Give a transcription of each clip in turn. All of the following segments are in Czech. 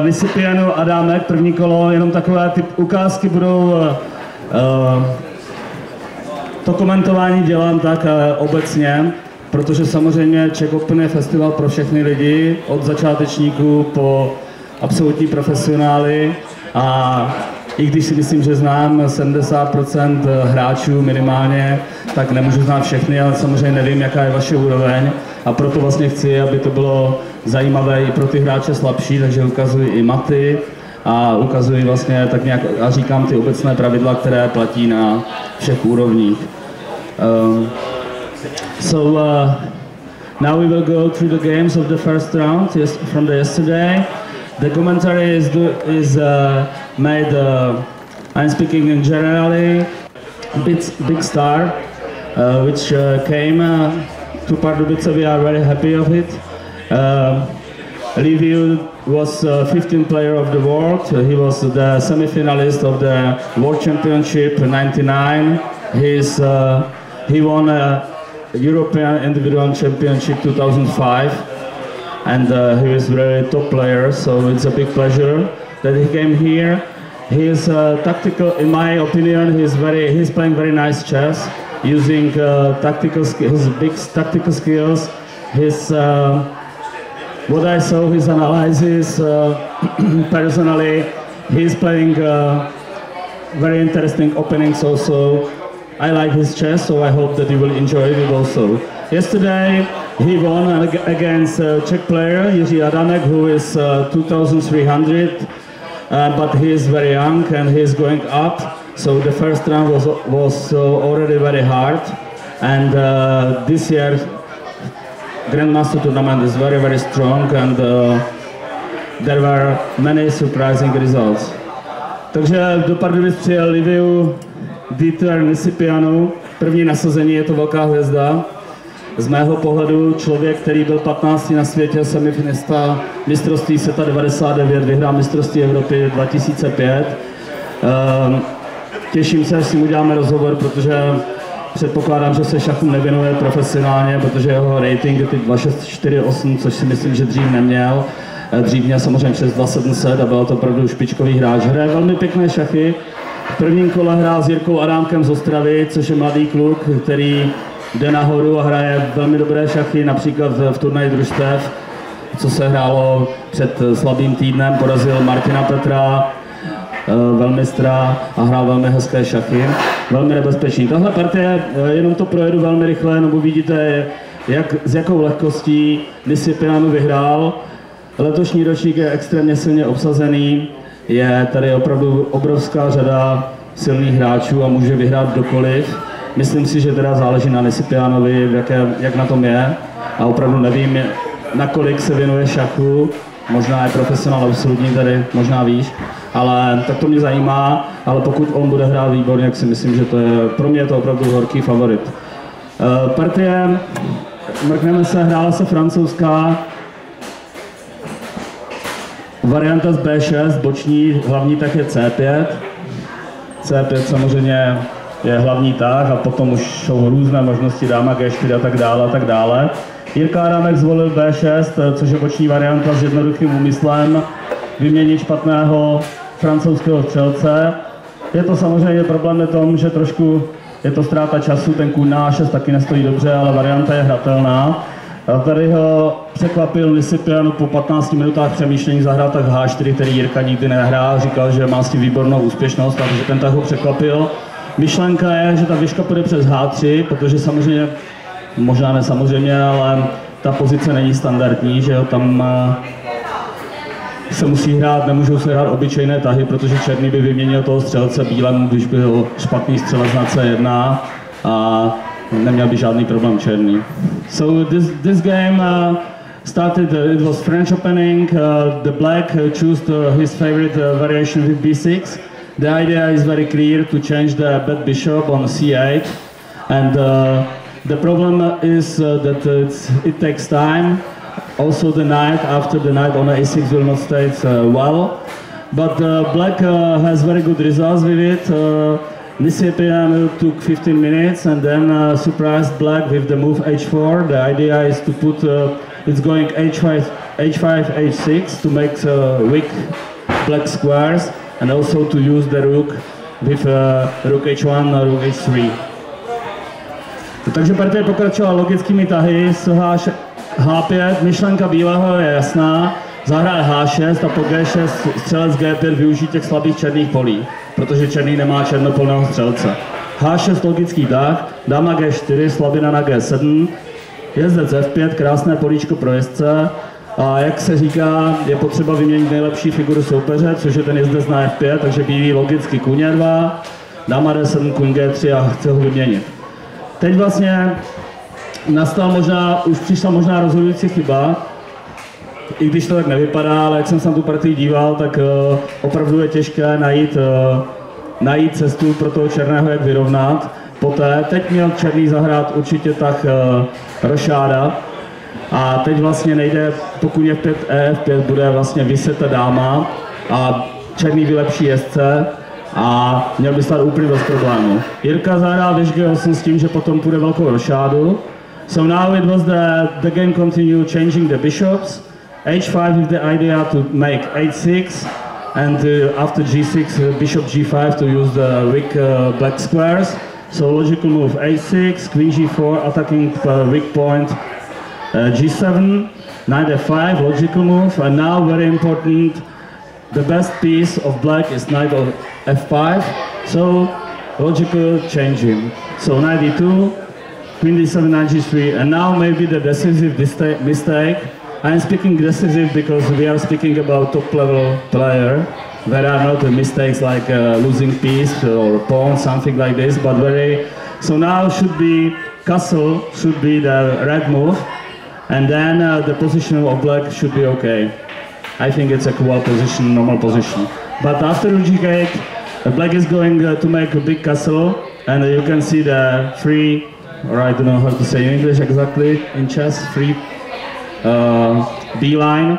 uh, Nisipianu Adámek, první kolo, jenom takové ty ukázky budou uh, to komentování dělám tak uh, obecně, protože samozřejmě Czech Open je festival pro všechny lidi, od začátečníků po absolutní profesionály a i když si myslím, že znám 70% hráčů minimálně, tak nemůžu znát všechny, ale samozřejmě nevím, jaká je vaše úroveň a proto vlastně chci, aby to bylo zajímavé i pro ty hráče slabší, takže ukazuji i maty a ukazuji vlastně tak nějak a říkám ty obecné pravidla, které platí na všech úrovních. Um, so uh, now we will go through the games of the first round yes, from the yesterday. The commentary is is uh, made. Uh, I'm speaking in generally. Big, big star, uh, which uh, came uh, to Pardubice. We are very happy of it. Uh, Liviu was uh, 15th player of the world. he was the semi-finalist of the World Championship '99. He's he won a European Individual Championship 2005, and uh, he is very top player. So it's a big pleasure that he came here. He is uh, tactical, in my opinion. He's very he's playing very nice chess, using uh, tactical his big tactical skills. His uh, what I saw his analysis uh, personally, he's playing uh, very interesting openings also. I like his chess, so I hope that you will enjoy it also. Yesterday, he won against uh, Czech player Jiří Adamek, who is uh, 2,300, uh, but he is very young and he is going up. So the first round was was uh, already very hard, and uh, this year Grandmaster tournament is very very strong and there were many surprising results. Takže do Pardubic přijel Liviu Dieter Nisipianu. První nasazení je to velká hvězda. Z mého pohledu člověk, který byl 15. na světě, semifinista mistrovství světa 99, vyhrál mistrovství Evropy 2005. Ehm, Těším se, až si uděláme rozhovor, protože předpokládám, že se šachům nevěnuje profesionálně, protože jeho rating je teď 2648, což si myslím, že dřív neměl. Eh, Dřív měl samozřejmě přes 2700 a byl to opravdu špičkový hráč. Hraje velmi pěkné šachy. V prvním kole hrál s Jirkou Adámkem z Ostravy, což je mladý kluk, který jde nahoru a hraje velmi dobré šachy, například v turnaji družstev, co se hrálo před slabým týdnem, porazil Martina Petra, eh, velmistra a hrál velmi hezké šachy. Velmi nebezpečný. Tahle partie, eh, jenom to projedu velmi rychle, jenom uvidíte, jak, s jakou lehkostí Disipianu vyhrál. Letošní ročník je extrémně silně obsazený, je tady opravdu obrovská řada silných hráčů a může vyhrát kdokoliv. Myslím si, že teda záleží na Nisipianovi, v jaké, jak na tom je a opravdu nevím, nakolik se věnuje šachu, možná je profesionál absolutní tady, možná víš, ale tak to mě zajímá, ale pokud on bude hrát výborně, jak si myslím, že to je, pro mě je to opravdu horký favorit. Uh, partie, mrkneme se, hrála se francouzská, varianta z B6, boční, hlavní tak je C5. C5 samozřejmě je hlavní tah a potom už jsou různé možnosti dáma G4 a tak dále a tak dále. Jirka Adámek zvolil B6, což je boční varianta s jednoduchým úmyslem vyměnit špatného francouzského střelce. Je to samozřejmě problém v tom, že trošku je to ztráta času, ten kůň na A6 taky nestojí dobře, ale varianta je hratelná. A tady ho překvapil Nisipianu po 15 minutách přemýšlení zahrál tak H4, který Jirka nikdy nehrál. Říkal, že má s tím výbornou úspěšnost, takže ten tak ho překvapil. Myšlenka je, že ta výška půjde přes H3, protože samozřejmě, možná ne samozřejmě, ale ta pozice není standardní, že jo, tam eh, se musí hrát, nemůžou se hrát obyčejné tahy, protože černý by vyměnil toho střelce bílému, když byl špatný střelec na C1 a neměl by žádný problém černý. So this, this game uh, started, uh, it was French opening, uh, the black uh, chose the, his favorite uh, variation with b6. The idea is very clear to change the bad bishop on c8 and uh, the problem is uh, that it takes time. Also the knight, after the knight on a6 will not stay uh, well. But uh, black uh, has very good results with it. Uh, Nisipianu took 15 minutes and then surprised black with the move h4. The idea is to put, it's going h5, h5, h6 to make weak black squares and also to use the rook with uh, rook h1 or rook h3. Takže partie pokračovala logickými tahy s H, H5, myšlenka bílého je jasná, zahraje H6 a po G6 střelec G5 využít těch slabých černých polí, protože černý nemá černopolného střelce. H6 logický tah, dáma G4, slabina na G7, jezdec F5, krásné políčko pro jezdce, a jak se říká, je potřeba vyměnit nejlepší figuru soupeře, což je ten jezdec na F5, takže bílý logicky kuně 2, dáma D7, kuň G3 a chce ho vyměnit. Teď vlastně nastal možná, už přišla možná rozhodující chyba, i když to tak nevypadá, ale jak jsem se na tu partii díval, tak uh, opravdu je těžké najít, uh, najít cestu pro toho černého, jak vyrovnat. Poté, teď měl černý zahrát určitě tak uh, Rošáda, a teď vlastně nejde, pokud je 5 EF5, bude vlastně vyset ta dáma a černý vylepší jezdce a měl by stát úplně bez problému. Jirka zahrál G8 s tím, že potom půjde velkou rošádu. So now it was the, the game continue changing the bishops. H5 with the idea to make H6 and uh, after G6 uh, bishop G5 to use the weak uh, black squares. So logical move H6, Queen G4 attacking uh, weak point G7, knight f5, logical move, and now very important, the best piece of black is knight of f5, so logical changing. So knight e2, queen d7, knight g3, and now maybe the decisive mistake. I am speaking decisive because we are speaking about top level player. There are not mistakes like uh, losing piece or pawn, something like this, but very, so now should be castle, should be the red move, and then uh, the position of black should be okay. I think it's a cool position, normal position. But after g8, black is going uh, to make a big castle, and you can see the free, or I don't know how to say in English exactly, in chess, free uh, B line,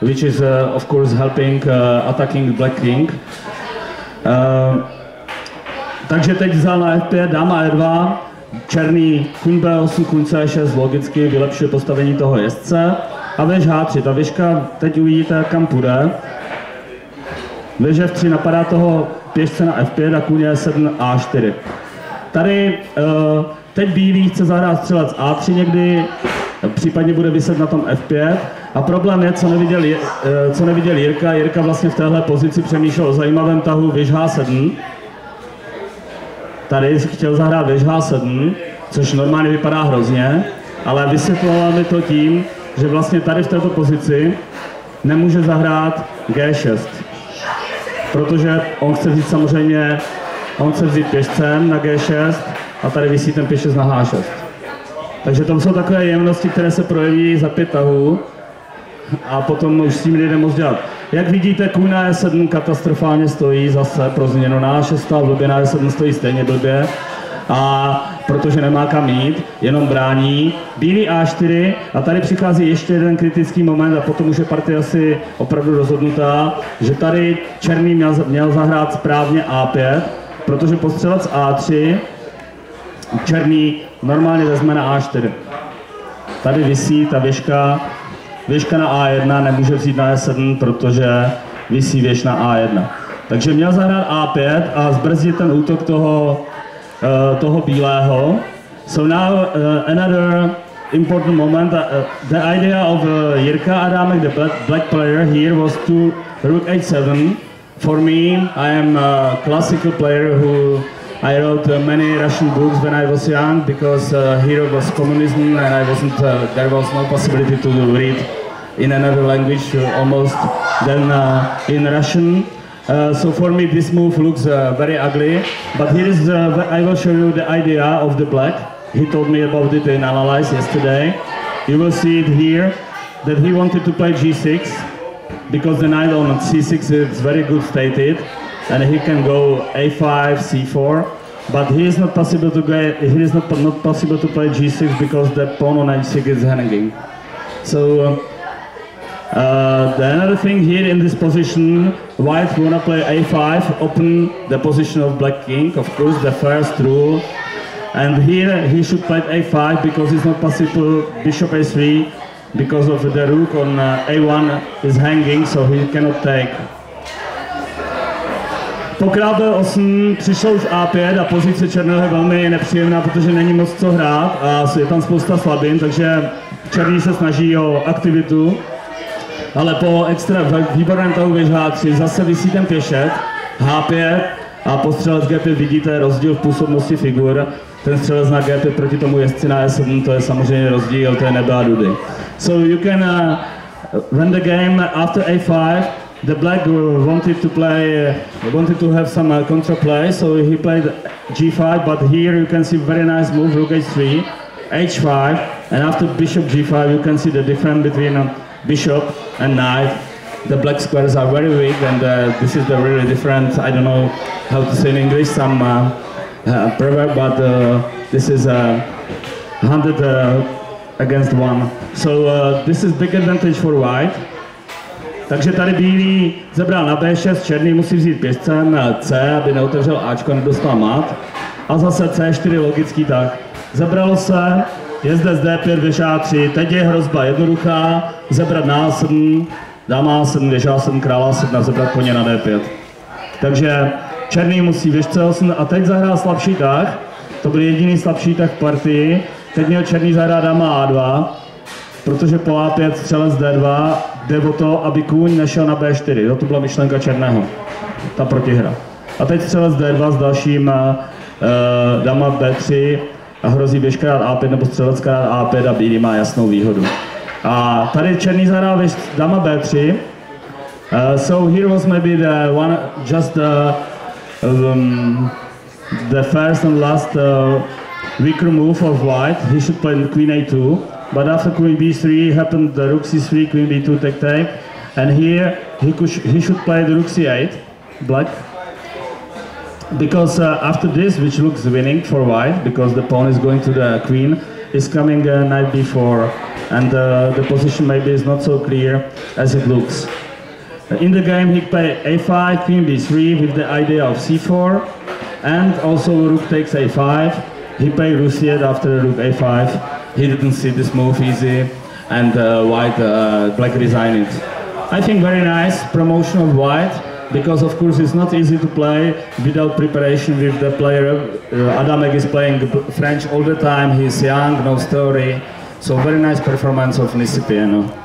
which is uh, of course helping uh, attacking black king. Takže teď vzal na F5, dáma E2, černý kuň B8, kuň C6 logicky vylepšuje postavení toho jezdce a věž H3. Ta věžka teď uvidíte, kam půjde. Věž F3 napadá toho pěšce na F5 a kuň E7 A4. Tady uh, teď bílý chce zahrát střelec A3 někdy, případně bude vyset na tom F5. A problém je, co neviděl, uh, co neviděl Jirka. Jirka vlastně v téhle pozici přemýšlel o zajímavém tahu věž H7 tady chtěl zahrát věž H7, což normálně vypadá hrozně, ale vysvětloval mi to tím, že vlastně tady v této pozici nemůže zahrát G6. Protože on chce vzít samozřejmě, on chce vzít pěšcem na G6 a tady vysí ten pěšec na H6. Takže to jsou takové jemnosti, které se projeví za pět tahů a potom už s tím nejde moc dělat. Jak vidíte, kůň na E7 katastrofálně stojí zase pro změnu na 6 v blbě na E7 stojí stejně blbě. A protože nemá kam jít, jenom brání. Bílý A4 a tady přichází ještě jeden kritický moment a potom už je partie asi opravdu rozhodnutá, že tady černý měl, měl zahrát správně A5, protože postřelec A3 černý normálně vezme na A4. Tady visí ta věžka věžka na A1 nemůže vzít na E7, protože vysí věž na A1. Takže měl zahrát A5 a zbrzdit ten útok toho, uh, toho bílého. So now uh, another important moment. Uh, the idea of uh, Jirka Adamek, the black, black player here, was to rook h7. For me, I am a classical player who I wrote uh, many Russian books when I was young because uh, here was communism and I wasn't, uh, there was no possibility to read in another language uh, almost than uh, in Russian. Uh, so for me this move looks very ugly, but here is, I will show you the idea of the black. He told me about it in Analyze yesterday. You will see it here, that he wanted to play g6, because the knight on c6 is very good stated, and he can go a5, c4, but he is not possible to get, he is not, not possible to play g6 because the pawn on h6 is hanging. So um, uh, the another thing here in this position, white wanna play a5, open the position of black king, of course the first rule. And here he should play a5 because it's not possible bishop a3 because of the rook on uh, a1 is hanging, so he cannot take. Po krále 8 přišel už A5 a pozice černého je velmi nepříjemná, protože není moc co hrát a je tam spousta slabin, takže černý se snaží o aktivitu. Ale po extra výborném tahu věž H3 zase vysí ten pěšet, H5 a po střelec G5 vidíte rozdíl v působnosti figur. Ten střelec na G5 proti tomu jezdci na E7, to je samozřejmě rozdíl, to je nebe a dudy. So you can uh, win the game after A5, the black wanted to play, uh, wanted to have some uh, counterplay, so he played g5, but here you can see very nice move, rook h3, h5, and after bishop g5 you can see the difference between uh, bishop and knight. The black squares are very weak, and uh, this is the really different. I don't know how to say in English some uh, uh, proverb, but uh, this is uh, 100 uh, against one. So uh, this is big advantage for white. Takže tady bílý zebral na B6, černý musí vzít pěstcem C, aby neotevřel Ačko, nedostal mat. A zase C4 logický tak. Zebralo se, je zde z D5, věž A3, teď je hrozba jednoduchá, zebrat A7, dáma A7, věž A7, král A7, zebrat koně na D5. Takže černý musí věž C8 a teď zahrál slabší tah, to byl jediný slabší tah v partii, teď měl černý zahrát dáma A2, protože po A5 střelec D2 jde o to, aby kůň nešel na B4. Jo, to byla myšlenka černého, ta protihra. A teď střelec D2 s dalším uh, dama B3 a hrozí běž krát A5 nebo střelec krát A5 a bílý má jasnou výhodu. A tady černý zahrál běž dama B3. Uh, so here was maybe the one, just the, um, the first and last uh, weaker move of white. He should play queen A2. But after queen b3 happened the rook c3, queen b2 take take. And here he, could, he should play the rook c8, black. Because uh, after this, which looks winning for white, because the pawn is going to the queen, is coming uh, knight b4. And uh, the position maybe is not so clear as it looks. In the game he played a5, queen b3 with the idea of c4. And also rook takes a5. He played c8 after rook a5 he didn't see this move easy and uh, white uh, black resigned it. I think very nice promotion of white because of course it's not easy to play without preparation with the player. Uh, Adamek is playing French all the time, he's young, no story. So very nice performance of Nisipieno.